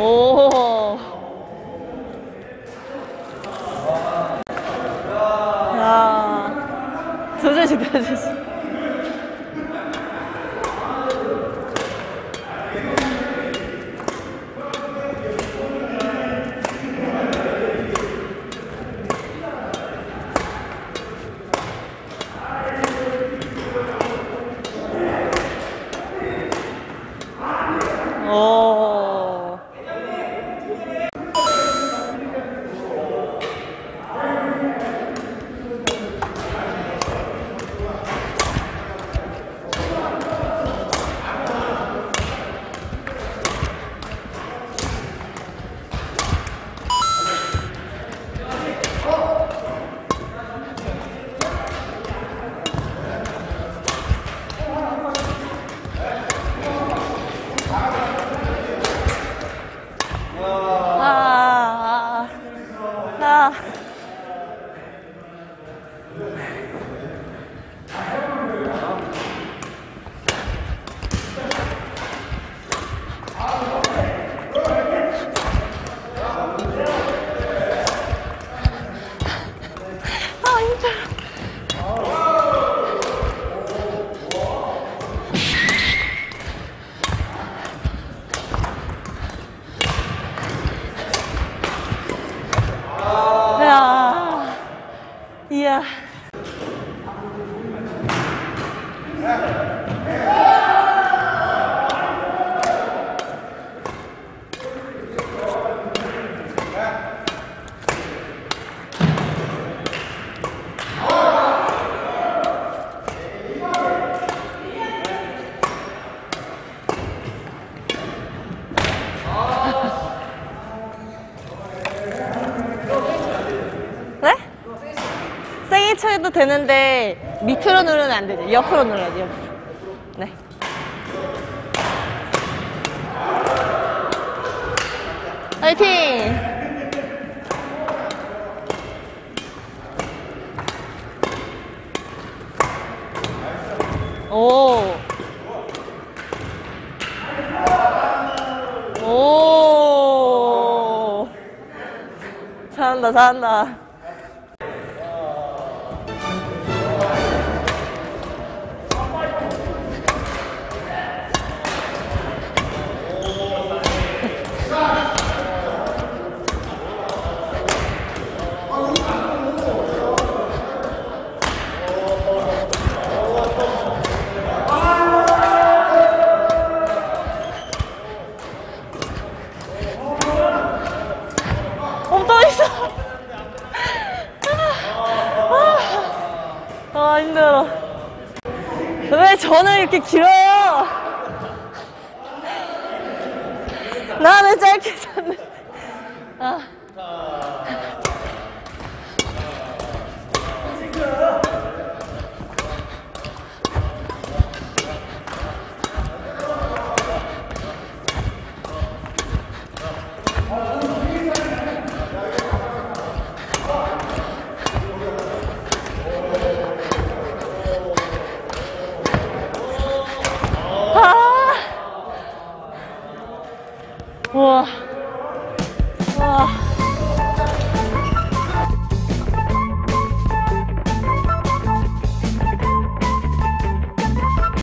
오. 야. 두 잔씩. 오. 아, 아, 아. 아, 힘들어. 야, 이 세게 쳐도 되는데 밑으로 누르면 안 되죠. 옆으로 눌러야지, 옆으로. 네. 화이팅! 오. 오. 잘한다, 잘한다. 왜 저는 이렇게 길어요? 나는 짧게 잤는데. 아. 아. 우와. 우와.